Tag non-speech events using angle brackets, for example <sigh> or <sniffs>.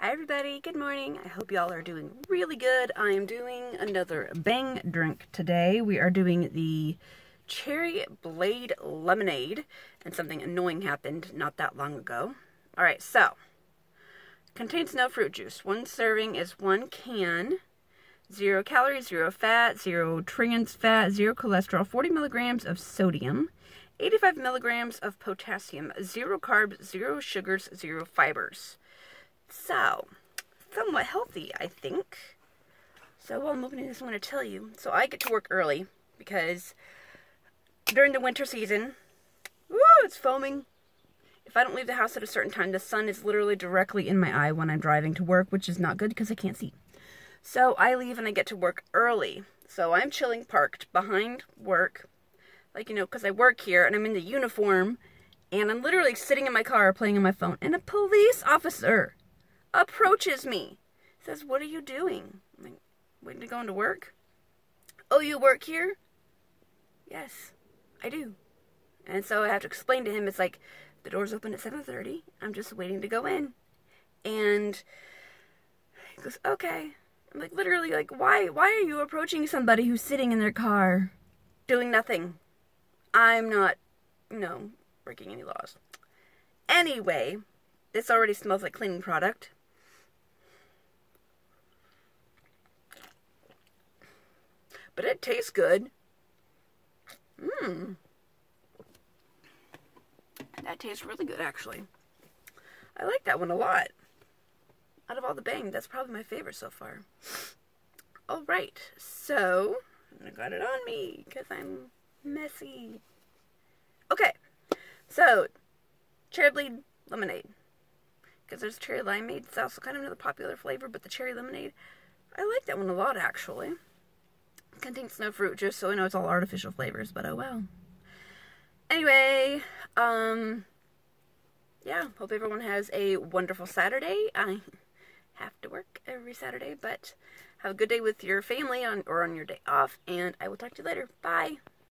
Hi everybody, good morning. I hope y'all are doing really good. I am doing another bang drink today. We are doing the Cherry Blade Lemonade, and something annoying happened not that long ago. Alright, so, contains no fruit juice. One serving is one can, zero calories, zero fat, zero trans fat, zero cholesterol, 40 milligrams of sodium, 85 milligrams of potassium, zero carbs, zero sugars, zero fibers. So, somewhat healthy, I think. So while I'm opening this, I want to tell you. So I get to work early because during the winter season, woo, it's foaming. If I don't leave the house at a certain time, the sun is literally directly in my eye when I'm driving to work, which is not good because I can't see. So I leave and I get to work early. So I'm chilling parked behind work, like, you know, because I work here and I'm in the uniform, and I'm literally sitting in my car playing on my phone, and a police officer approaches me. Says, What are you doing? I'm like, waiting to go into work. Oh, you work here? Yes, I do. And so I have to explain to him it's like the door's open at 7:30. I'm just waiting to go in. And he goes, "Okay." I'm like literally like, "Why why are you approaching somebody who's sitting in their car doing nothing?" I'm not, you know, breaking any laws. Anyway, this already smells like cleaning product. But it tastes good. Mmm. That tastes really good, actually. I like that one a lot. Out of all the bang, that's probably my favorite so far. <sniffs> Alright, so, I got it on me, because I'm messy. Okay, so, cherry Blade lemonade. Because there's cherry limeade, it's also kind of another popular flavor, but the cherry lemonade, I like that one a lot, actually. Contains no fruit juice, so I know it's all artificial flavors, but oh well. Anyway, um, yeah, hope everyone has a wonderful Saturday. I have to work every Saturday, but have a good day with your family on or on your day off, and I will talk to you later. Bye.